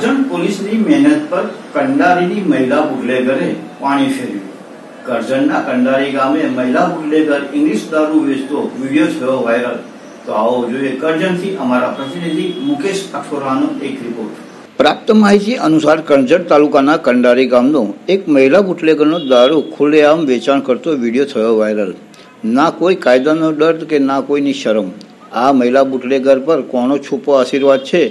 પોલીસની મહેનત પર કંડારીની મહિલા બુટલેગરે પાણી ફેર્યું. કરજણના કંડારી ગામે મહિલા બુટલેગર ઇંગ્લિશ દારૂ વેચતો વીડિયો થયો વાયરલ. તો આવો જોઈએ કરજણથી અમારા પ્રતિનિધિ મુકેશ અઠોરાનો એક રિપોર્ટ. પ્રાપ્ત માહિતી અનુસાર કરજણ તાલુકાના કંડારી ગામનો એક મહિલા બુટલેગરનો દારૂ ખુલ્લેઆમ વેચાણ કરતો વીડિયો થયો વાયરલ. ના કોઈ કાયદાનો ડર કે ના કોઈની શરમ. આ મહિલા બુટલેગર પર કોનો છુપો આશીર્વાદ છે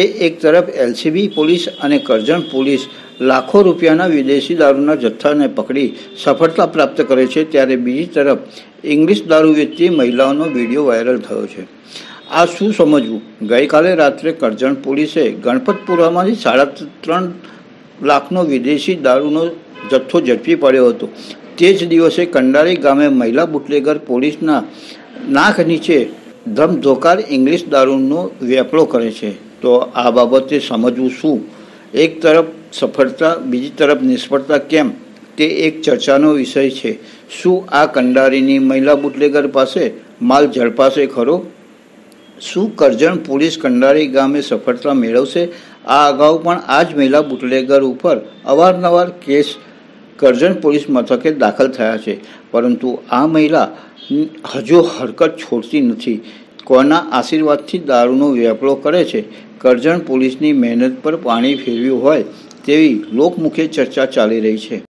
એ એક તરફ એલસીબી પોલીસ અને કરજણ પોલીસ લાખો રૂપિયાના વિદેશી દારૂના જથ્થાને પકડી સફળતા પ્રાપ્ત કરે છે, ત્યારે બીજી તરફ ઇંગ્લિશ દારૂ વેચતી મહિલાઓનો વીડિયો વાયરલ થયો છે. આ શું સમજવું? ગઈકાલે રાત્રે કરજણ પોલીસે ગણપતપુરામાંથી સાડા ત્રણ લાખનો વિદેશી દારૂનો જથ્થો ઝડપી પડ્યો હતો. તે જ દિવસે કંડારી ગામે મહિલા બુટલેગર પોલીસના નાક નીચે ધમધોકાર ઇંગ્લિશ દારૂનો વેપલો કરે છે. તો આ બાબતે સમજવું શું? એક તરફ સફળતા, બીજી તરફ નિષ્ફળતા કેમ? તે એક ચર્ચાનો વિષય છે. શું આ કંડારીની મહિલા બુટલેગર પાસે માલ ઝડપાશે ખરો? શું કરજણ પોલીસ કંડારી ગામે સફળતા મેળવશે? આ અગાઉ પણ આ જ મહિલા બુટલેગર ઉપર અવારનવાર કેસ કરજણ પોલીસ મથકે દાખલ થયા છે. પરંતુ આ મહિલા હજુ હરકત છોડતી નથી. કોના આશીર્વાદથી દારૂનો વેપલો કરે છે? કરજણ પોલીસની મહેનત પર પાણી ફેરવ્યું હોય તેવી લોકમુખે ચર્ચા ચાલી રહી છે.